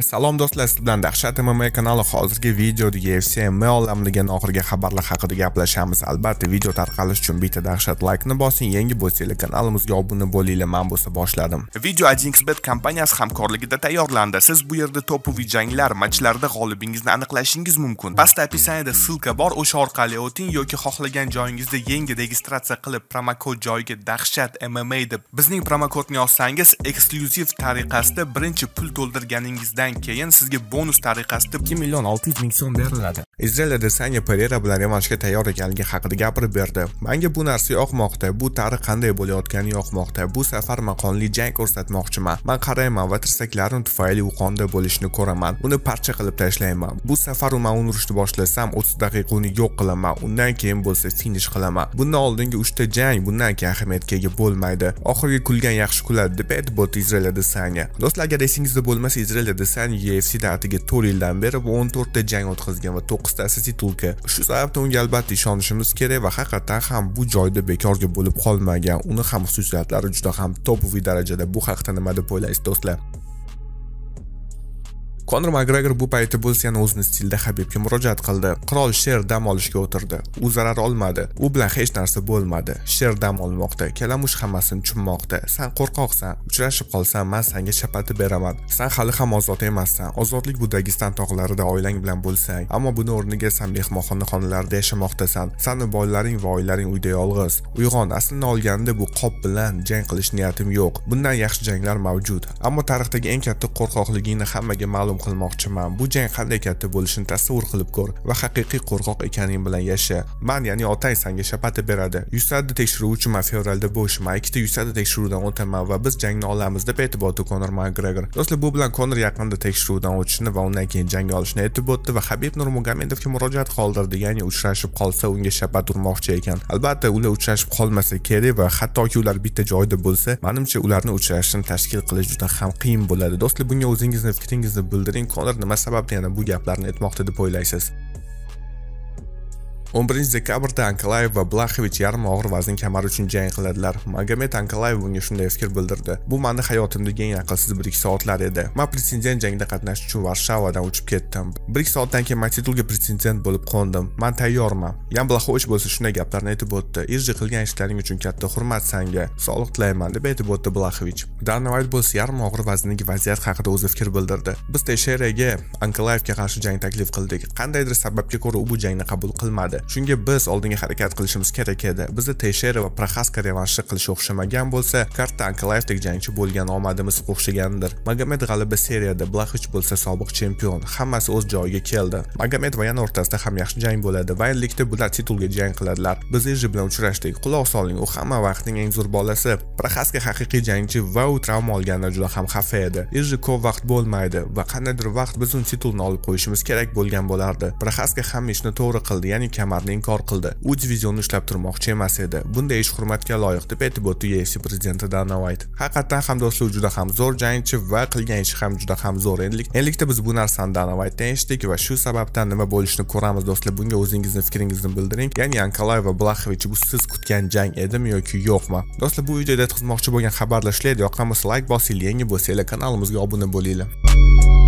Salom do'stlar, siz Dahshat MMA kanali hozirgi videoda UFC MMA olamidagi oxirgi xabarlar haqida gaplashamiz. Albatta, video tarqalish uchun bitta Dahshat like-ni bosing, yangi bo'lsangiz kanalimizga obuna bo'linglar. Men bo'lsa boshladim. Video 1xbet kompaniyasi hamkorligida tayyorlandi. Siz bu yerda topoviy janglar, matchlarda g'olibingizni aniqlashingiz mumkin. Pastda opisiyanida silka bor, o'sha orqali o'ting yoki xohlagan joyingizda yangi registratsiya qilib promokod joyiga Dahshat MMA deb bizning promokodni yozsangiz, eksklyuziv tariqasida birinchi pul to'ldirganingizdan Undan keyin sizga bonus tariqasida 2 million 600 ming so'm beriladi. Izrael Adesanya Pereira bilan revanshga tayyor ekanligi haqida gapirib berdi. Menga bu narsa yoqmoqda, bu tariq qanday bo'layotgani yoqmoqda. Bu safar maqonli jang ko'rsatmoqchiman. Men qarayman va tirsaklarim tufayli u qonda bo'lishini ko'raman. Uni parcha qilib tashlayman. Bu safar men uni urishni boshlasam 30 daqiqa uni yo'q qilaman. Undan keyin bo'lsa finish qilaman. Bundan oldingi 3 ta jang bundan keyin ahamiyatga ega bo'lmaydi. Oxirgi kulgan yaxshi kuladi deb aytib o'tdi Izrael Adesanya. Do'stlar, agar esingizda bo'lmasa Izrael Adesanya Adesanya UFCda atigi 4 yildan beri 14 ta jang o'tkazgan va 9 titulka. Shu sababdan unga albatta ishonishimiz kerak va haqiqatan ham bu joyda bekorga bo'lib qolmagan. Uni ham xususiyatlari juda ham topoviy darajada. Bu haqda nima deb o'ylaysiz do'stlar? Konor Makgregor bu payti bo'lsa yana o'zini stilida Habibga murojaat qildi. Qirol Sher dam olishga o'tirdi. U zarar olmadi. U bilan hech narsa bo'lmadi. Sher dam olmoqda. Kalamush hammasini tushunmoqda. san qo'rqoqsan. Uchrashib qolsam, man sanga shapati beraman. san hali ham ozod emassan. Ozodlik bu Dagiston tog'larida oilang bilan bo'lsang, ammo buni o'rniga san mehmonxona xonalarida yashamoqdasan. Sani bolalaring va oilaring uyda yolg'iz. Uyg'on, aslini olganda bu qop bilan jang qilish niyatim yo'q. Bundan yaxshi janglar mavjud. Ammo tarixdagi eng katta qo'rqoqligingni hammaga ma'lum ma'lum qilmoqchiman. Bu jang qanday katta bo'lishini tasavvur qilib ko'r va haqiqiy qo'rqoq ekaning bilan yasha. Man ya'ni otang sanga shapati beradi. Yusadi uchun man fevralda bo'shman ikkita yusadi tekshiruvdan o'taman va biz jangni olamiz deb aytib o'tdi konor makgregor do'stlar bu bilan konor yaqinda tekshiruvdan o'tishini va undan keyin jang olishni aytib o'tdi va habib nurmagomedovga murojaat qoldirdi. Ya'ni uchrashib qolsa unga shapat urmoqchi ekan. Albatta ular uchrashib qolmasa kerak va hattoki ular bitta joyda bo'lsa manimcha ularni uchrashishni tashkil qilish juda ham qiyin bo'ladi. Do'stlar bunga o'zingizni fikringizni bildiring bildiring konor nima sababdan yana bu gaplarni aytmoqda deb o'ylaysiz? 11 dekabrda Ankalayev va Blaxovich yarim og'ir vazn kamari uchun jang qiladilar. Magomed Ankalayev bunga shunday fikr bildirdi. Bu meni hayotimdagi eng aqlsiz 1-2 soatlar edi. Men pretendent jangda qatnashish uchun Varshavadan uchib ketdim. 1-2 soatdan keyin men titulga pretendent bo'lib qondim. Men tayyorman. Yan Blaxovich bo'lsa shunday gaplarni aytib o'tdi. Irji qilgan ishlaring uchun katta hurmat sanga. Sog'liq tilayman deb aytib o'tdi Blaxovich. Dana White bo'lsa yarim og'ir vazndagi vaziyat haqida o'zi fikr bildirdi. Biz Teixeiraga Ankalayevga qarshi jang taklif qildik. Qandaydir sababga ko'ra u bu jangni qabul qilmadi. Edi shunga biz oldinga harakat qilishimiz kerak edi. Bizni teshera va proxaska revanshi qilish o'xshamagan bo'lsa karta anklayevdek jangchi bo'lgan omadimiz o'xshagandir. Magomed g'alaba seriyada blahich bo'lsa sobiq chempion. Hammasi o'z joyiga keldi. Magomed va yana o'rtasida ham yaxshi jang bo'ladi. Va endilikda bular titulga jang qiladilar. Biz eji bilan uchrashdik quloq soling u hamma vaqtning eng zo'r bolasi. Proxaska haqiqiy jangchi va u travma olganidan juda ham xafa edi. Eji ko'p vaqt bo'lmaydi va qandaydir vaqt biz uni titulni olib qo'yishimiz kerak bo'lgan bo'lardi. Proxaska hamma ishni to'g'ri qildi ya'ni kam xabarni inkor qildi. U divizionni ushlab turmoqchi emas edi. Bunday ish hurmatga loyiq deb aytib o'tdi ufc prezidenti dana white. Haqiqatdan ham do'stlik juda ham zo'r jangchi va qilgan ishi ham juda ham zo'r endilik endilikda biz bu narsani dana whitedan eshitdik va shu sababdan nima bo'lishini ko'ramiz do'stlar. Bunga o'zingizni fikringizni bildiring. Ya'ni ankalay va blachovich bu siz kutgan jang edimi yoki yo'qmi? Do'stlar bu videoda yetkazmoqchi bo'lgan xabarlar shular yoqqan bo'lsa layk bosinglar yangi bo'lsanglar kanalimizga obuna bo'linglar.